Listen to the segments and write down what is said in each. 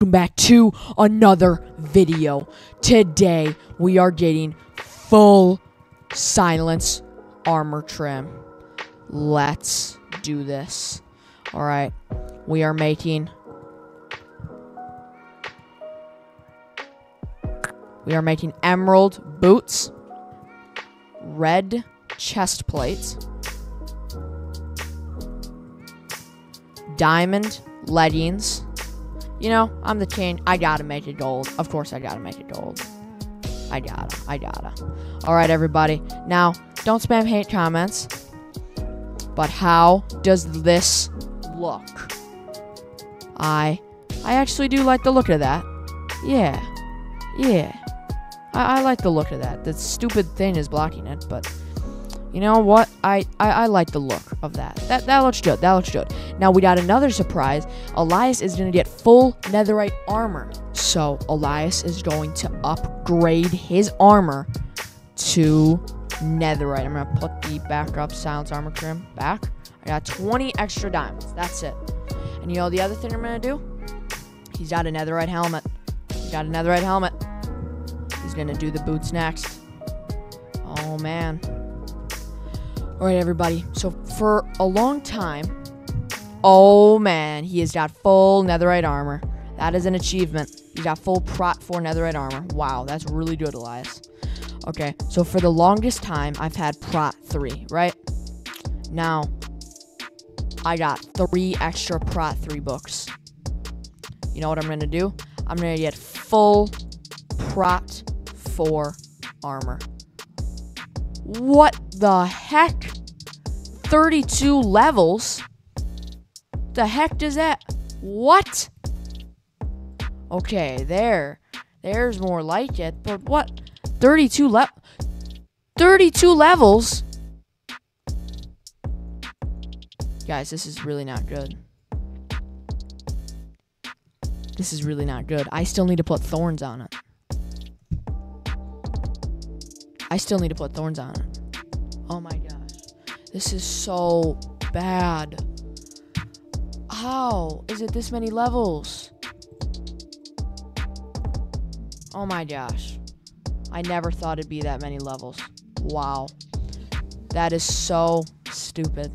welcome back to another video. Today we are getting full silence armor trim. Let's do this. Alright, we are making We are making emerald boots, red chest plates, diamond leggings. You know, I'm the chain. I gotta make it gold. Of course, I gotta make it gold. I gotta. I gotta. All right, everybody. Now, don't spam hate comments. But how does this look? I, I actually do like the look of that. Yeah, yeah. I, I like the look of that. The stupid thing is blocking it, but you know what? I, I, I like the look of that. That that looks good. That looks good. Now we got another surprise. Elias is gonna get full netherite armor. So Elias is going to upgrade his armor to netherite. I'm gonna put the backup silence armor trim back. I got 20 extra diamonds. That's it. And you know the other thing I'm gonna do? He's got a netherite helmet. He's got a netherite helmet. He's gonna do the boots next. Oh man. Alright, everybody. So for a long time, oh man, he has got full netherite armor. That is an achievement. He got full prot 4 netherite armor. Wow, that's really good, Elias. Okay, so for the longest time, I've had prot 3, right? Now, I got three extra prot 3 books. You know what I'm gonna do? I'm gonna get full prot 4 armor. What the heck? 32 levels? The heck does that? What? Okay, there. There's more like it, but what? 32 le 32 levels? Guys, this is really not good. This is really not good. I still need to put thorns on it. I still need to put thorns on it. Oh my gosh. This is so bad. How is it this many levels? Oh my gosh. I never thought it'd be that many levels. Wow. That is so stupid.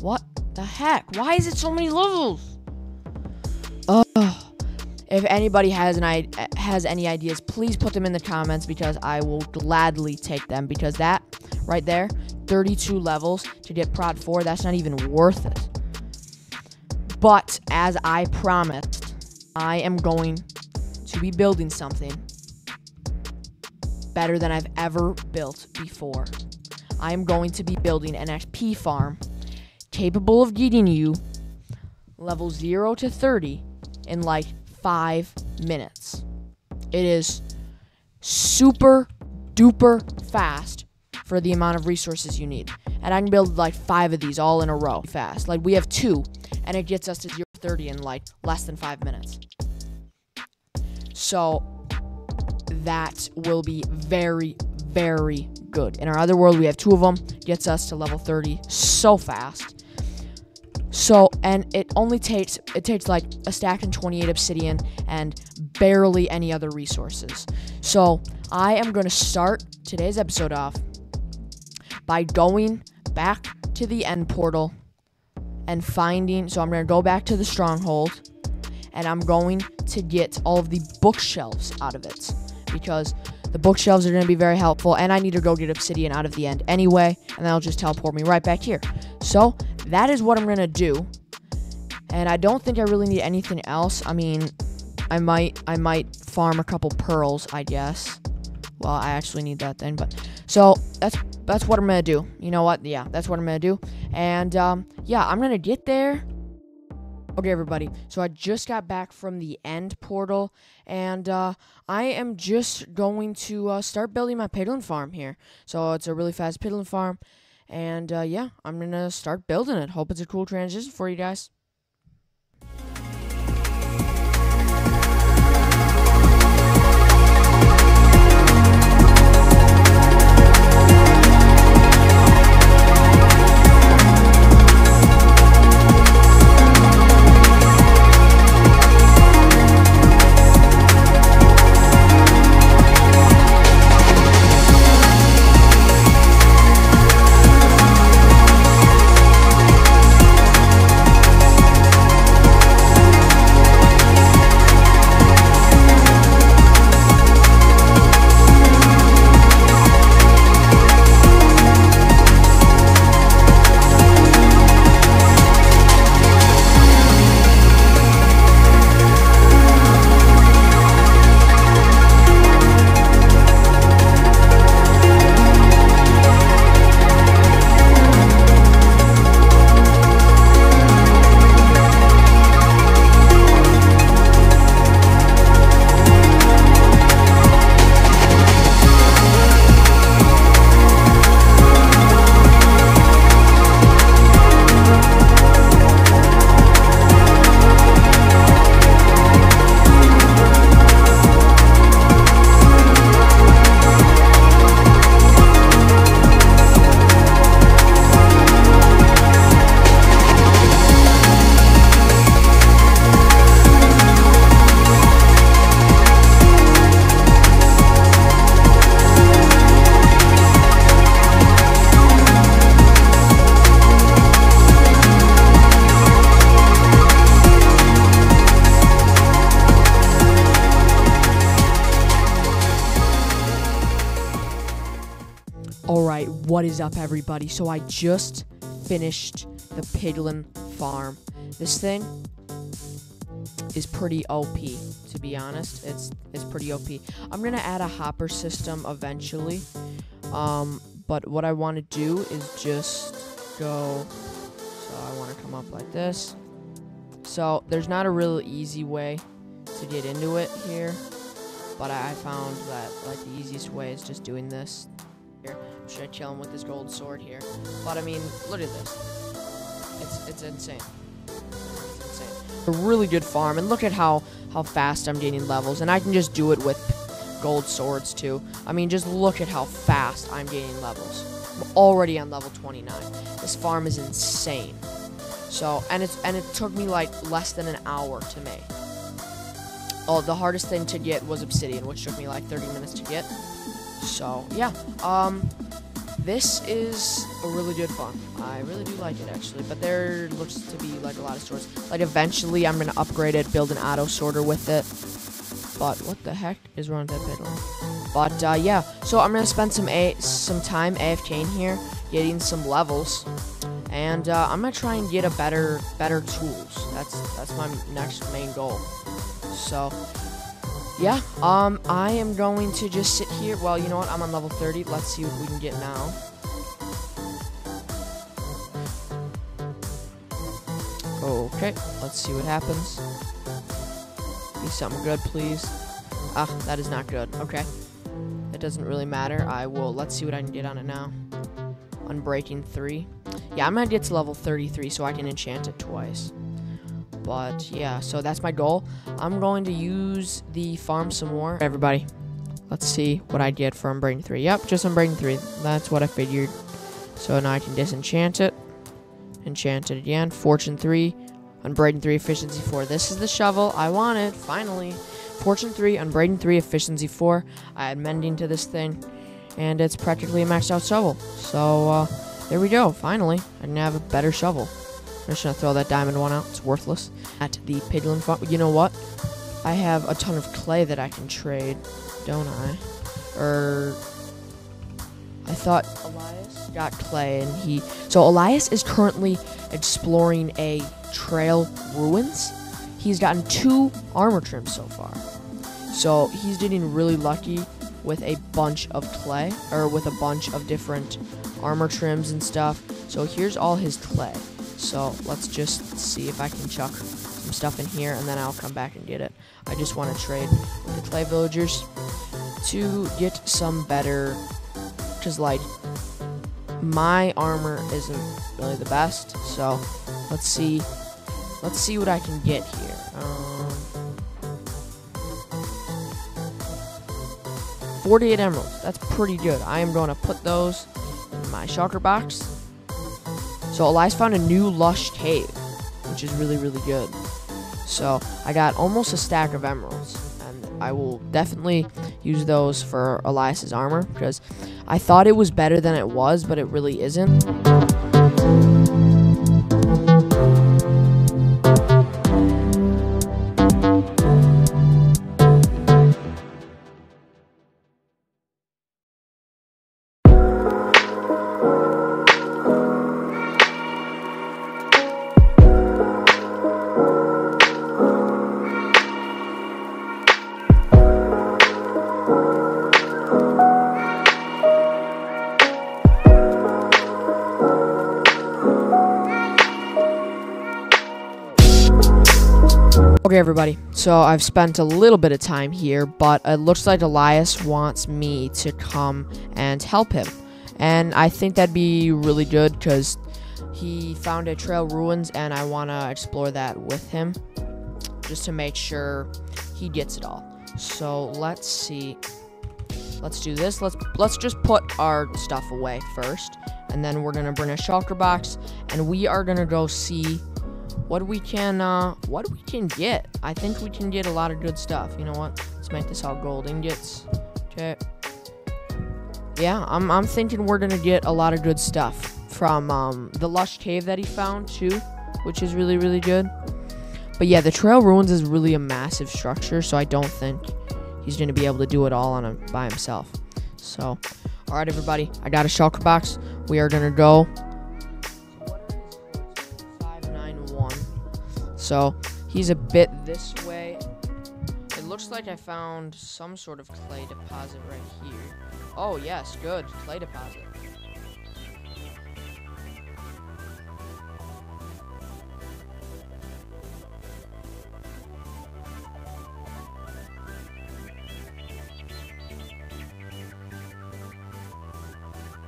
What the heck? Why is it so many levels? Ugh. If anybody has an I- has any ideas, please put them in the comments because I will gladly take them because that right there, 32 levels to get prot 4, that's not even worth it. But as I promised, I am going to be building something better than I've ever built before. I am going to be building an XP farm capable of getting you level 0 to 30 in like 5 minutes. It is super duper fast for the amount of resources you need. And I can build like 5 of these all in a row fast. Like we have 2 and it gets us to 0 30 in like less than 5 minutes. So that will be very very good. In our other world we have 2 of them gets us to level 30 so fast. So, and it only takes it takes like a stack and 28 obsidian and barely any other resources. So, I am going to start today's episode off by going back to the end portal and finding so I'm going to go back to the stronghold and I'm going to get all of the bookshelves out of it because the bookshelves are going to be very helpful and I need to go get obsidian out of the end anyway and that'll just teleport me right back here. So, that is what I'm gonna do. And I don't think I really need anything else. I mean, I might I might farm a couple pearls, I guess. Well, I actually need that then, but so that's that's what I'm gonna do. You know what? Yeah, that's what I'm gonna do. And um, yeah, I'm gonna get there. Okay, everybody. So I just got back from the end portal, and uh, I am just going to uh, start building my piglin farm here. So it's a really fast piglin farm. And uh, yeah, I'm to start building it. Hope it's a cool transition for you guys. What is up, everybody? So I just finished the piglin farm. This thing is pretty OP, to be honest. It's it's pretty OP. I'm gonna add a hopper system eventually. Um, but what I want to do is just go. So I want to come up like this. So there's not a real easy way to get into it here, but I found that like the easiest way is just doing this. Just chilling with this gold sword here. But I mean, look at this. It's it's insane. It's insane. A really good farm, and look at how how fast I'm gaining levels, and I can just do it with gold swords too. I mean, just look at how fast I'm gaining levels. I'm already on level 29. This farm is insane. So, and it's and it took me like less than an hour to make. Oh, the hardest thing to get was obsidian, which took me like 30 minutes to get. So, yeah. Um this is a really good farm. I really do like it actually, but there looks to be like a lot of swords. Like eventually I'm to upgrade it, build an auto sorter with it. But what the heck is wrong with that piglin? But uh, yeah, so I'm gonna spend some a some time AFK in here, getting some levels, and uh, I'm gonna try and get a better better tools. That's that's my next main goal. So yeah, um, I am going to just sit here. Well, you know what? I'm on level 30. Let's see what we can get now. Okay, let's see what happens. Be something good, please. Ah, that is not good. Okay. It doesn't really matter. I will, let's see what I can get on it now. Unbreaking 3. Yeah, I'm gonna get to level 33 so I can enchant it twice. But, yeah, so that's my goal. I'm going to use the farm some more. Everybody, let's see what I get from Unbreaking 3. Yep, just Unbreaking 3. That's what I figured. So now I can disenchant it. Enchant it again. Fortune 3. Unbreaking 3, Efficiency 4. This is the shovel I wanted, finally. Fortune 3, Unbreaking 3, Efficiency 4. I add mending to this thing, and it's practically a maxed out shovel. So, uh, there we go, finally. I can have a better shovel. I'm just gonna throw that diamond one out, it's worthless. At the piglin farm, you know what? I have a ton of clay that I can trade, don't I? Or, I thought Elias got clay, and he... So, Elias is currently exploring a trail ruins. He's gotten two armor trims so far. So he's getting really lucky with a bunch of clay, or with a bunch of different armor trims and stuff. So here's all his clay. So let's just see if I can chuck some stuff in here, and then I'll come back and get it. I just want to trade with the clay villagers to get some better, because like, my armor isn't really the best, so let's see Let's see what I can get here. Um, 48 emeralds. That's pretty good. I am going to put those in my shulker box. So Elias found a new lush cave, which is really, really good. So I got almost a stack of emeralds, and I will definitely use those for Elias's armor because I thought it was better than it was, but it really isn't. Okay, everybody. So I've spent a little bit of time here, but it looks like Elias wants me to come and help him. And I think that'd be really good because he found a trail ruins and I want to explore that with him just to make sure he gets it all. So let's see. Let's do this. Let's let's just put our stuff away first, and then we're gonna bring a shulker box, and we are gonna go see what we can uh what we can get. I think we can get a lot of good stuff. You know what? Let's make this all gold ingots. Okay. Yeah, I'm I'm thinking we're gonna get a lot of good stuff from um the lush cave that he found too, which is really really good. But yeah, the trail ruins is really a massive structure, so I don't think he's gonna be able to do it all on a, by himself. So, All right, everybody. I got a shulker box. We are gonna go. So he's a bit this way. It looks like I found some sort of clay deposit right here. Oh yes, good clay deposit.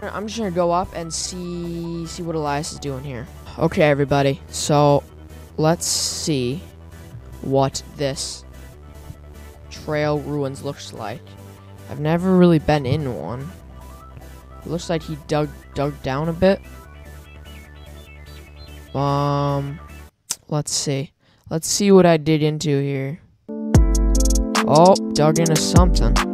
I'm just gonna go up and see see what Elias is doing here. Okay, everybody. So let's see what this trail ruins looks like. I've never really been in one. It looks like he dug dug down a bit. Um, let's see. Let's see what I dig into here. Oh, dug into something.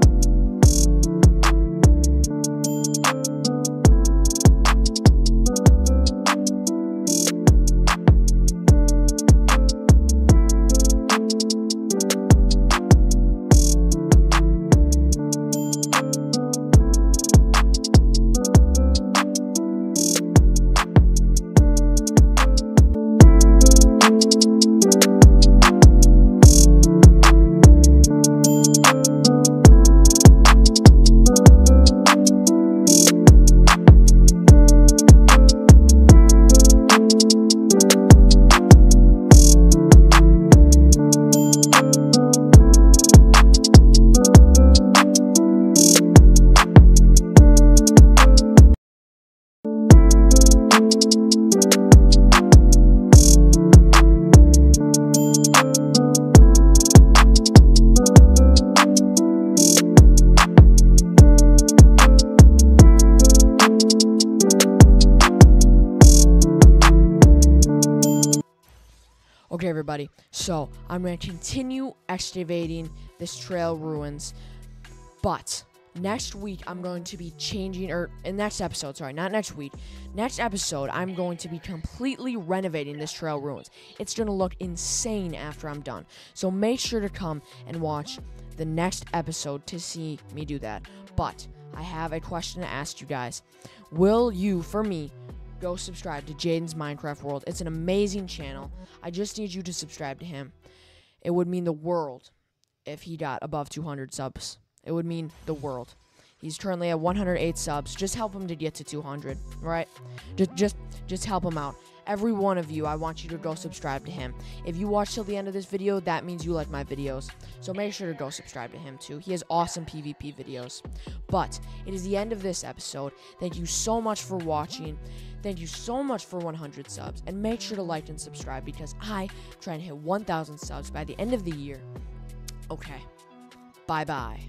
Everybody. So I'm going to continue excavating this trail ruins, but next week I'm going to be changing, or in next episode, sorry, not next week. Next episode, I'm going to be completely renovating this trail ruins. It's going to look insane after I'm done. So make sure to come and watch the next episode to see me do that. But I have a question to ask you guys. Will you, for me, go subscribe to Jaden's Minecraft World. It's an amazing channel. I just need you to subscribe to him. It would mean the world if he got above 200 subs. It would mean the world. He's currently at 108 subs. Just help him to get to 200, right? Just just just help him out. Every one of you, I want you to go subscribe to him. If you watch till the end of this video, that means you like my videos. So make sure to go subscribe to him too. He has awesome PvP videos. But it is the end of this episode. Thank you so much for watching. Thank you so much for 100 subs. And make sure to like and subscribe because I try and hit 1,000 subs by the end of the year. Okay. Bye bye.